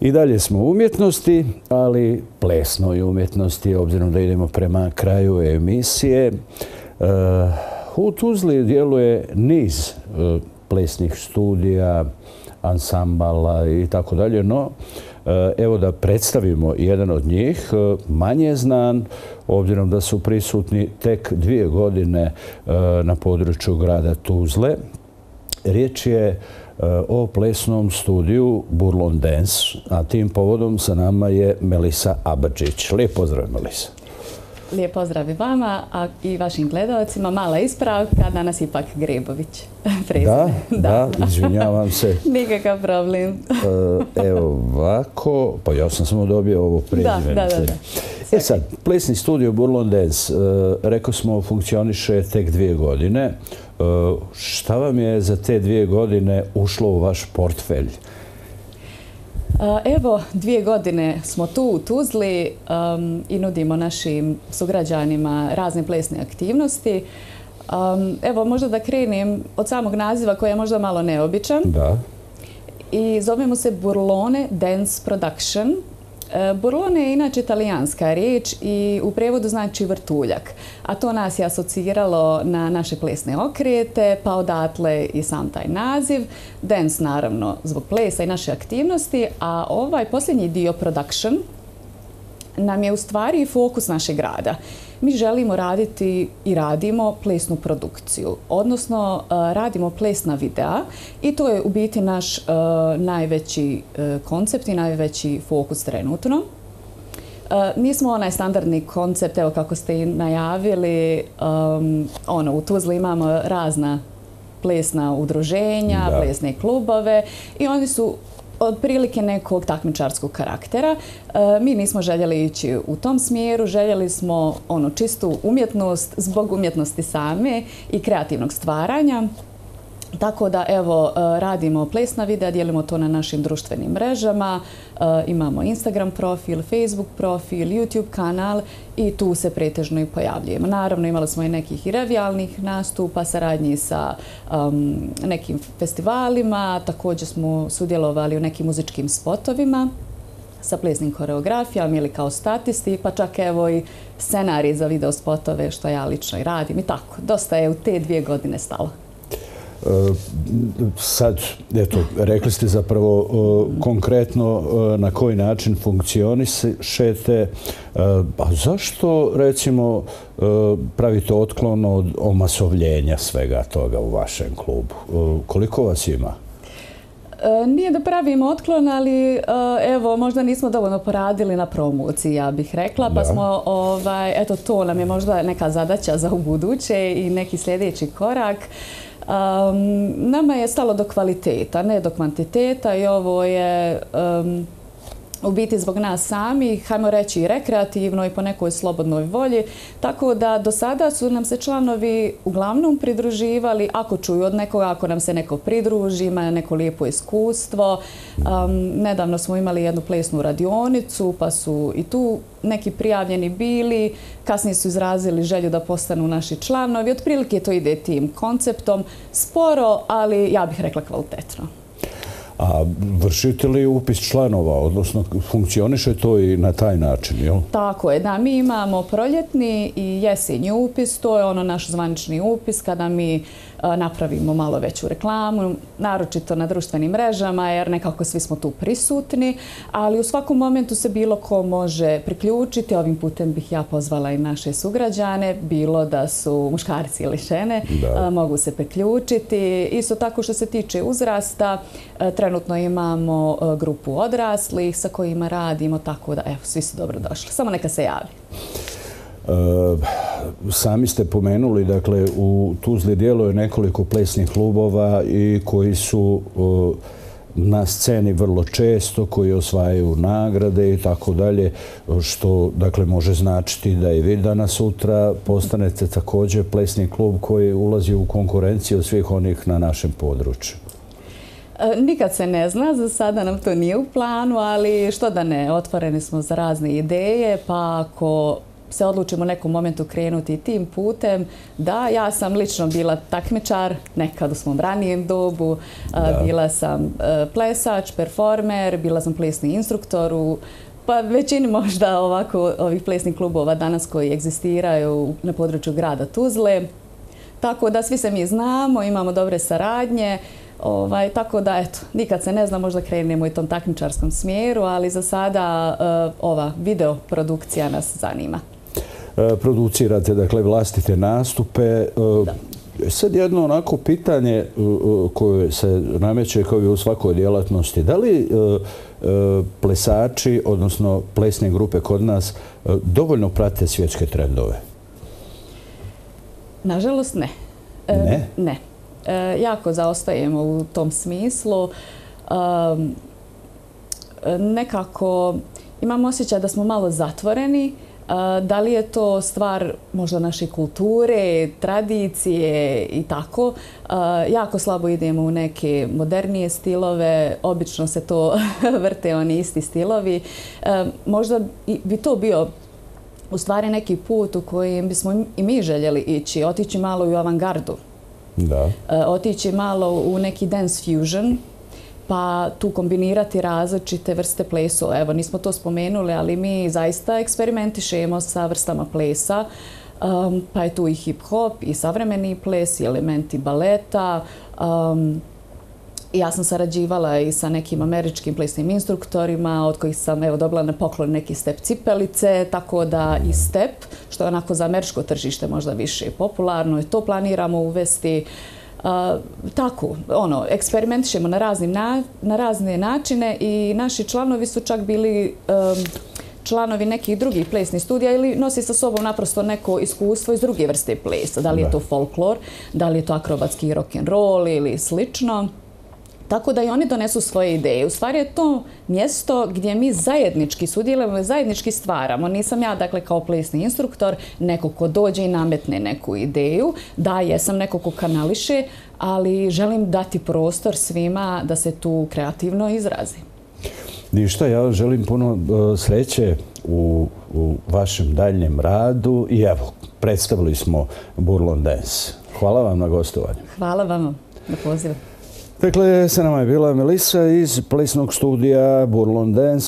I dalje smo u umjetnosti, ali plesnoj umjetnosti, obzirom da idemo prema kraju emisije. E, u Tuzli djeluje niz e, plesnih studija, ansambala i tako dalje, no e, evo da predstavimo jedan od njih, manje znan, obzirom da su prisutni tek dvije godine na području grada Tuzle. Riječ je e, o plesnom studiju Burlon Dance, a tim povodom sa nama je Melisa Abadžić. Lijep pozdrav, Melisa. Lijep pozdrav i vama i vašim gledalcima. Mala ispravka, danas ipak Grebović. Da, da, izvinjavam se. Nikakav problem. E, evo ovako, pa ja sam samo dobio ovo prezime. Da, da, da. E sad, plesni studio Burlon Dance, e, rekao smo, funkcioniše tek dvije godine. Šta vam je za te dvije godine ušlo u vaš portfelj? Evo, dvije godine smo tu u Tuzli um, i nudimo našim sugrađanima razne plesne aktivnosti. Um, evo, možda da krenem od samog naziva koji je možda malo neobičan. Da. I zovemo se Burlone Dance Production. E, Burlone je inače italijanska riječ i u prevodu znači vrtuljak. A to nas je asociralo na naše plesne okrete, pa odatle i sam taj naziv. Dance naravno zbog plesa i naše aktivnosti, a ovaj posljednji dio production nam je u stvari fokus našeg grada mi želimo raditi i radimo plesnu produkciju, odnosno e, radimo plesna videa i to je u biti naš e, najveći e, koncept i najveći fokus trenutno. Nismo onaj standardni koncept, evo kako ste i najavili, ono, u Tuzli imamo razna plesna udruženja, plesne klubove i oni su otprilike nekog takmičarskog karaktera. E, mi nismo željeli ići u tom smjeru, željeli smo ono čistu umjetnost zbog umjetnosti same i kreativnog stvaranja. Tako da evo e, radimo plesna videa, dijelimo to na našim društvenim mrežama, e, imamo Instagram profil, Facebook profil, YouTube kanal i tu se pretežno i pojavljujemo. Naravno imali smo i nekih i revijalnih nastupa, saradnji sa nekim festivalima, također smo sudjelovali u nekim muzičkim spotovima sa plesnim koreografijama ili kao statisti, pa čak evo i scenarij za video spotove što ja lično i radim i tako. Dosta je u te dvije godine stalo. Sad, eto, rekli ste zapravo konkretno na koji način funkcionišete. A zašto, recimo, pravite otklon od omasovljenja svega toga u vašem klubu? Koliko vas ima? E, nije da pravimo otklon, ali e, evo, možda nismo dovoljno poradili na promociji, ja bih rekla, pa smo, ovaj, eto, to nam je možda neka zadaća za u buduće i neki sljedeći korak. Nama je stalo do kvaliteta, ne do kvantiteta i ovo je u biti zbog nas sami, hajmo reći i rekreativno i po nekoj slobodnoj volji. Tako da do sada su nam se članovi uglavnom pridruživali, ako čuju od nekoga, ako nam se neko pridruži, ima neko lijepo iskustvo. Um, nedavno smo imali jednu plesnu radionicu, pa su i tu neki prijavljeni bili, kasnije su izrazili želju da postanu naši članovi. Otprilike to ide tim konceptom, sporo, ali ja bih rekla kvalitetno. A vršite li upis članova, odnosno funkcioniše to i na taj način, jel? Tako je, da. Mi imamo proljetni i jesenji upis, to je ono naš zvanični upis kada mi napravimo malo veću reklamu, naročito na društvenim mrežama, jer nekako svi smo tu prisutni, ali u svakom momentu se bilo ko može priključiti. Ovim putem bih ja pozvala i naše sugrađane, bilo da su muškarci ili žene, mogu se priključiti. Isto tako što se tiče uzrasta, trenutno imamo grupu odraslih sa kojima radimo, tako da, evo, svi su dobro došli. Samo neka se javi. Eh, sami ste pomenuli, dakle, u Tuzli djeluje nekoliko plesnih klubova i koji su eh, na sceni vrlo često, koji osvajaju nagrade i tako dalje, što, dakle, može značiti da i vi danas sutra postanete također plesni klub koji ulazi u konkurenciju svih onih na našem području. Eh, nikad se ne zna, za sada nam to nije u planu, ali što da ne, otvoreni smo za razne ideje, pa ako se odlučimo u nekom momentu krenuti tim putem. Da, ja sam lično bila takmičar, nekad u svom ranijem dobu. Bila sam plesač, performer, bila sam plesni instruktor u pa većini možda ovako ovih plesnih klubova danas koji egzistiraju na području grada Tuzle. Tako da svi se mi znamo, imamo dobre saradnje. Ovaj, tako da, eto, nikad se ne zna, možda krenemo i tom takmičarskom smjeru, ali za sada uh, ova video produkcija nas zanima. E, producirate, dakle, vlastite nastupe. Uh, da. Sad jedno onako pitanje koje se nameće kao i u svakoj djelatnosti. Da li plesači, odnosno plesne grupe kod nas, dovoljno prate svjetske trendove? Nažalost, ne. Ne? Ne. E, jako zaostajemo u tom smislu. Nekako imam osjećaj da smo malo zatvoreni. Da li je to stvar možda naše kulture, tradicije i tako? Jako slabo idemo u neke modernije stilove. Obično se to vrte oni isti stilovi. Možda bi to bio u stvari neki put u kojem bismo i mi željeli ići. Otići malo u avangardu da. Otići malo u neki dance fusion, pa tu kombinirati različite vrste plesova. Evo, nismo to spomenuli, ali mi zaista eksperimentišemo sa vrstama plesa, um, pa je tu i hip-hop, i savremeni ples, i elementi baleta, um, Ja sam sarađivala i sa nekim američkim plesnim instruktorima, od kojih sam evo, dobila na poklon neke step cipelice, tako da i step, što je onako za američko tržište možda više popularno, i to planiramo uvesti. Uh, tako, ono, eksperimentišemo na, raznim na, na razne načine i naši članovi su čak bili um, članovi nekih drugih plesnih studija ili nosi sa sobom naprosto neko iskustvo iz druge vrste plesa. Da li je to folklor, da li je to akrobatski rock'n'roll ili slično. Tako da i oni donesu svoje ideje. U stvari je to mjesto gdje mi zajednički sudjelujemo zajednički stvaramo. Nisam ja, dakle, kao plesni instruktor, neko ko dođe i nametne neku ideju. Da, jesam neko ko kanališe, ali želim dati prostor svima da se tu kreativno izrazi. Ništa, ja želim puno e, sreće u, u vašem daljnjem radu i evo, predstavili smo Burlon Dance. Hvala vam na gostovanju. Hvala vam na pozivu. Dakle, sa nama je bila Melisa iz plesnog studija Burlon Dance.